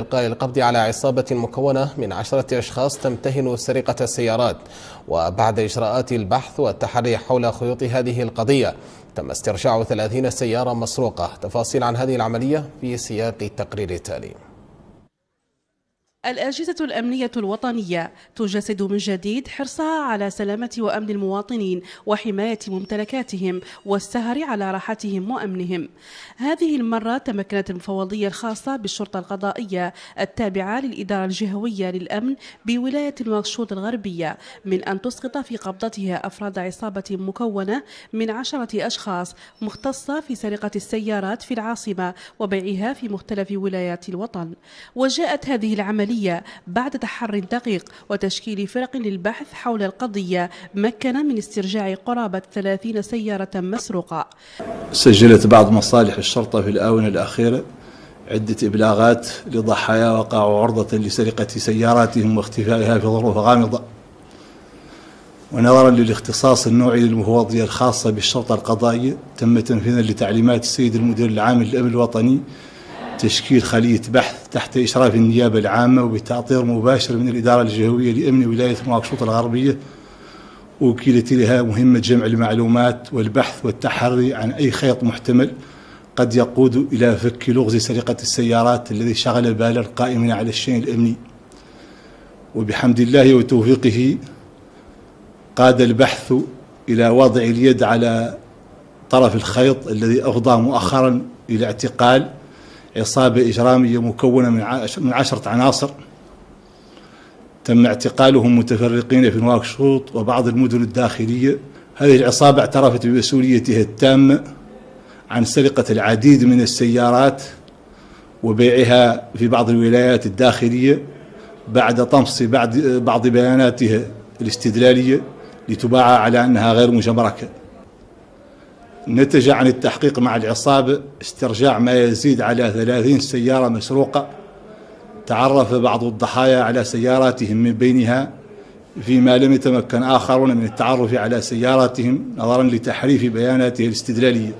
إلقاء القبض على عصابة مكونة من عشرة أشخاص تمتهن سرقة السيارات. وبعد إجراءات البحث والتحري حول خيوط هذه القضية تم استرجاع 30 سيارة مسروقة. تفاصيل عن هذه العملية في سياق التقرير التالي. الأجهزة الأمنية الوطنية تجسد من جديد حرصها على سلامة وأمن المواطنين وحماية ممتلكاتهم والسهر على راحتهم وأمنهم. هذه المرة تمكنت المفوضية الخاصة بالشرطة القضائية التابعة للإدارة الجهوية للأمن بولاية نواكشوط الغربية من أن تسقط في قبضتها أفراد عصابة مكونة من عشرة أشخاص مختصة في سرقة السيارات في العاصمة وبيعها في مختلف ولايات الوطن. وجاءت هذه العملية العملية بعد تحر دقيق وتشكيل فرق للبحث حول القضية مكن من استرجاع قرابة 30 سيارة مسروقة. سجلت بعض مصالح الشرطة في الآونة الأخيرة عدة إبلاغات لضحايا وقعوا عرضة لسرقة سياراتهم واختفائها في ظروف غامضة. ونظرا للاختصاص النوعي للمفوضية الخاصة بالشرطة القضائية تم تنفيذا لتعليمات السيد المدير العام للأمن الوطني تشكيل خلية بحث تحت إشراف النيابة العامة وبتعطير مباشر من الإدارة الجهوية لأمن ولاية نواكشوط الغربية. وكيلت لها مهمة جمع المعلومات والبحث والتحري عن أي خيط محتمل قد يقود إلى فك لغز سرقة السيارات الذي شغل بال القائمين على الشأن الأمني. وبحمد الله وتوفيقه قاد البحث إلى وضع اليد على طرف الخيط الذي أفضى مؤخرا إلى اعتقال عصابة إجرامية مكونة من عشرة عناصر. تم اعتقالهم متفرقين في نواكشوط وبعض المدن الداخلية. هذه العصابة اعترفت بمسؤوليتها التامة عن سرقة العديد من السيارات وبيعها في بعض الولايات الداخلية بعد طمس بعض بياناتها الاستدلالية لتباع على أنها غير مجمركة نتج عن التحقيق مع العصابة استرجاع ما يزيد على ثلاثين سيارة مسروقة. تعرف بعض الضحايا على سياراتهم من بينها فيما لم يتمكن آخرون من التعرف على سياراتهم نظرا لتحريف بياناته الاستدلالية.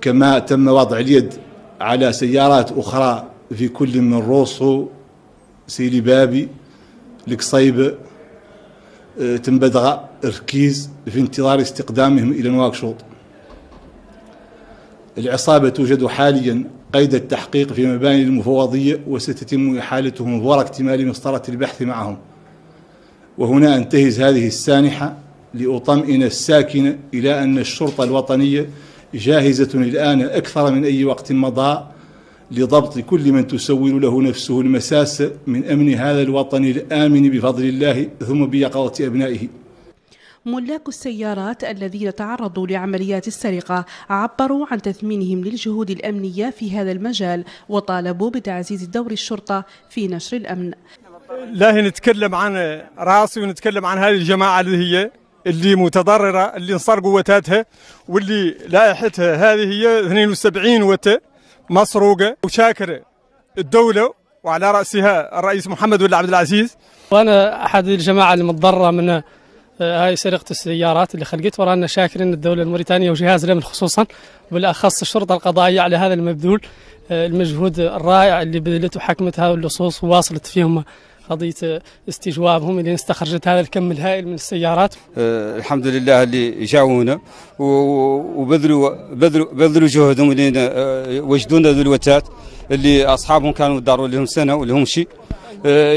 كما تم وضع اليد على سيارات أخرى في كل من روسو سيلي بابي القصيبة تنبدغ ركيز في انتظار استقدامهم إلى نواكشوط العصابة توجد حاليا قيد التحقيق في مباني المفوضية وستتم إحالتهم ورا اكتمال مسطرة البحث معهم. وهنا أنتهز هذه السانحة لأطمئن الساكنة إلى أن الشرطة الوطنية جاهزة الآن أكثر من أي وقت مضى لضبط كل من تسول له نفسه المساس من أمن هذا الوطن الآمن بفضل الله ثم بيقظة أبنائه. ملاك السيارات الذين تعرضوا لعمليات السرقة عبروا عن تثمينهم للجهود الأمنية في هذا المجال وطالبوا بتعزيز دور الشرطة في نشر الأمن. لا نتكلم عن رأسي ونتكلم عن هذه الجماعة اللي هي اللي متضررة اللي انسرقوا وتاتها واللي لائحتها هذه هي 72 وتا مسروقة وشاكر الدولة وعلى رأسها الرئيس محمد بن عبد العزيز. وأنا أحد الجماعة المتضررة من هاي سرقة السيارات اللي خلقت ورانا شاكرين الدولة الموريتانية وجهاز الأمن خصوصا بالأخص الشرطة القضائية على هذا المبذول المجهود الرائع اللي بذلته حكمت هذه اللصوص وواصلت فيهم قضية استجوابهم اللي استخرجت هذا الكم الهائل من السيارات. أه الحمد لله اللي جاونا وبذلوا بذلوا بذلوا جهدهم اللي وجدونا ذو الوتات اللي أصحابهم كانوا داروا لهم سنة ولهم شيء.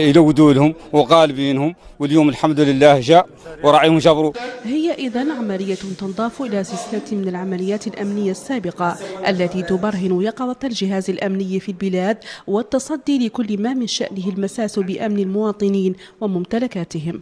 يلودوا لهم وغالبينهم واليوم الحمد لله جاء وراعيهم جبروا هي إذا عملية تنضاف إلى سلسلة من العمليات الأمنية السابقة التي تبرهن يقظة الجهاز الأمني في البلاد والتصدي لكل ما من شأنه المساس بأمن المواطنين وممتلكاتهم.